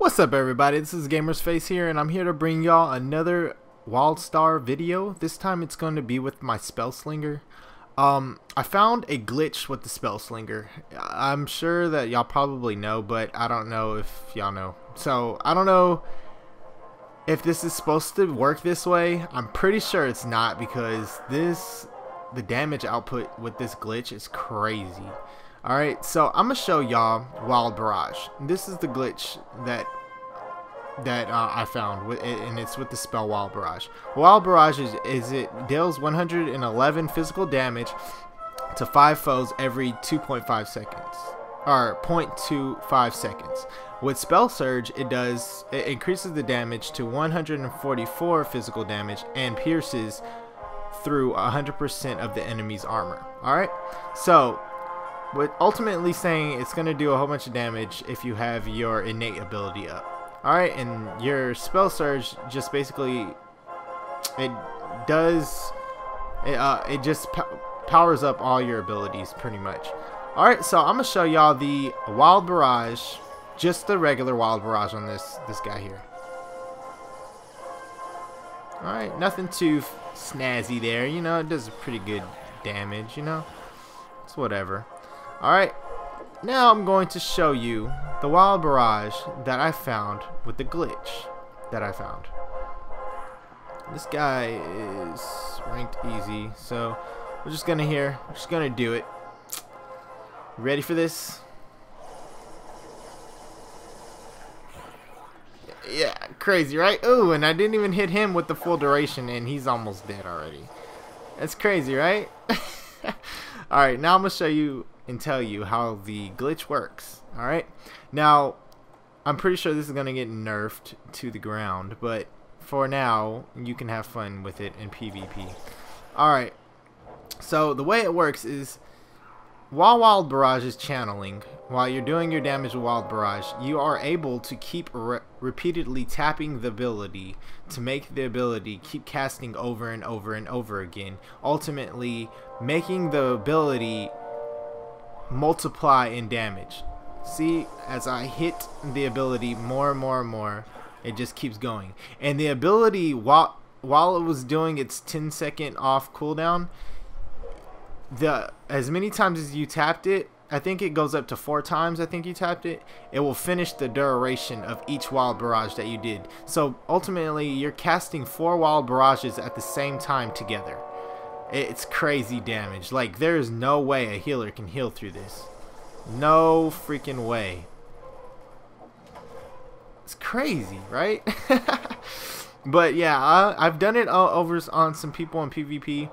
What's up everybody, this is GamerzFaiths here and I'm here to bring y'all another Wildstar video. This time it's going to be with my Spellslinger. Um, I found a glitch with the Spellslinger. I'm sure that y'all probably know, but I don't know if y'all know. So, I don't know if this is supposed to work this way. I'm pretty sure it's not because this, the damage output with this glitch is crazy. Alright, so I'm going to show y'all Wild Barrage. This is the glitch that that uh, I found, and it's with the spell Wild Barrage. Wild Barrage is, is it deals 111 physical damage to 5 foes every 2.5 seconds. Or 0.25 seconds. With Spell Surge, it does it increases the damage to 144 physical damage and pierces through 100% of the enemy's armor. Alright? So, but ultimately saying it's going to do a whole bunch of damage if you have your innate ability up. Alright, and your spell surge just basically, it does, it, uh, it just powers up all your abilities pretty much. Alright, so I'm going to show y'all the Wild Barrage, just the regular Wild Barrage on this, this guy here. Alright, nothing too snazzy there, you know, it does pretty good damage, you know, it's whatever. Alright, now I'm going to show you the wild barrage that I found with the glitch that I found. This guy is ranked easy, so we're just gonna here, we're just gonna do it. Ready for this? Yeah, crazy, right? Ooh, and I didn't even hit him with the full duration, and he's almost dead already. That's crazy, right? Alright, now I'm going to show you and tell you how the glitch works. Alright? Now, I'm pretty sure this is going to get nerfed to the ground, but for now, you can have fun with it in PvP. Alright, so the way it works is while Wild Barrage is channeling, while you're doing your damage with Wild Barrage, you are able to keep re repeatedly tapping the ability to make the ability keep casting over and over and over again, ultimately making the ability multiply in damage. See, as I hit the ability more and more and more, it just keeps going. And the ability, while, while it was doing its 10 second off cooldown, the as many times as you tapped it, I think it goes up to four times. I think you tapped it. It will finish the duration of each wild barrage that you did. So ultimately, you're casting four wild barrages at the same time together. It's crazy damage. Like, there is no way a healer can heal through this. No freaking way. It's crazy, right? but yeah, I, have done it over on some people in PvP.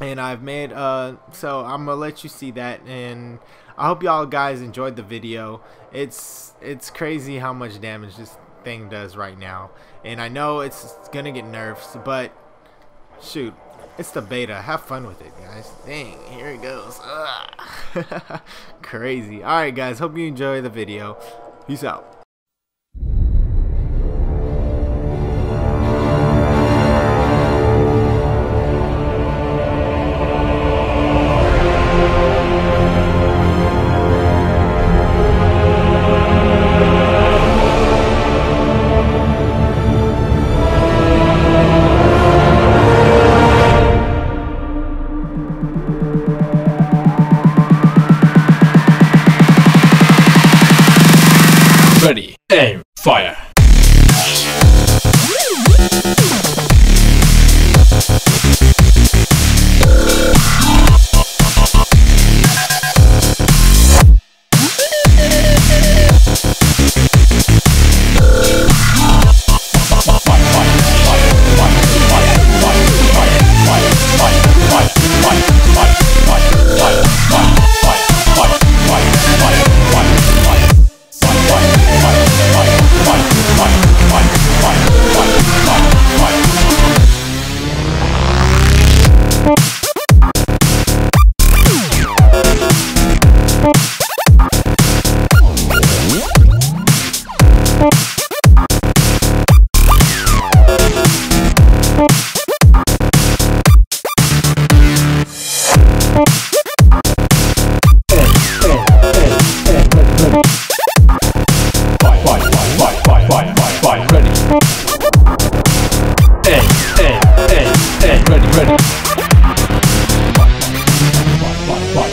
And I've made, uh, so I'm to let you see that. And I hope y'all guys enjoyed the video. It's, it's crazy how much damage this thing does right now. And I know it's to get nerfs, but shoot, it's the beta. Have fun with it, guys. Dang, here it goes. Crazy. Alright, guys. Hope you enjoy the video. Peace out.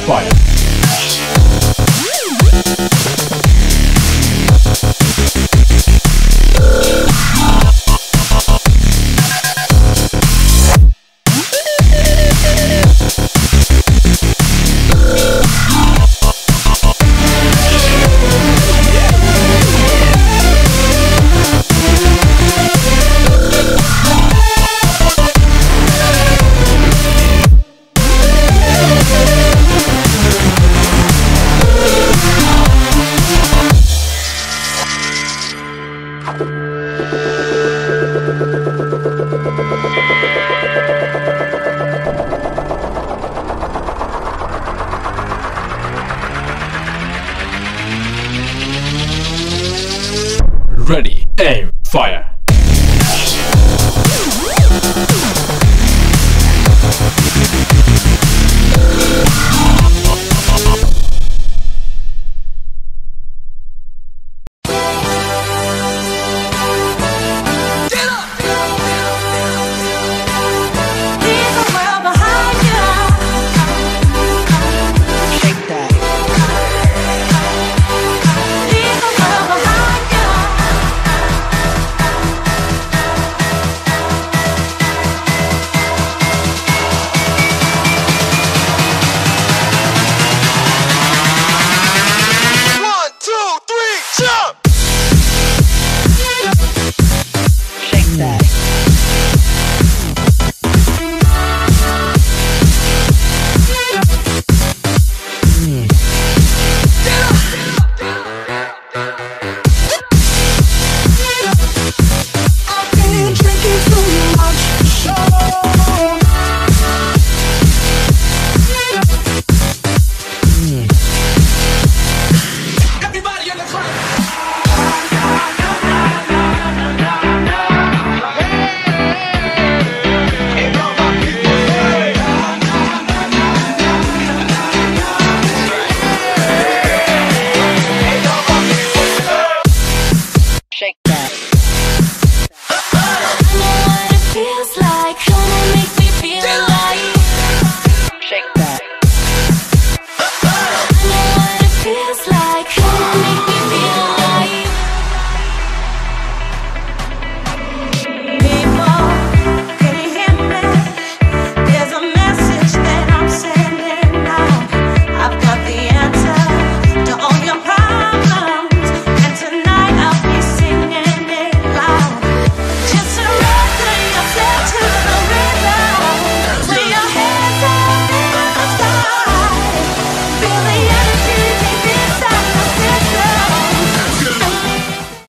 Fire. Aim, fire.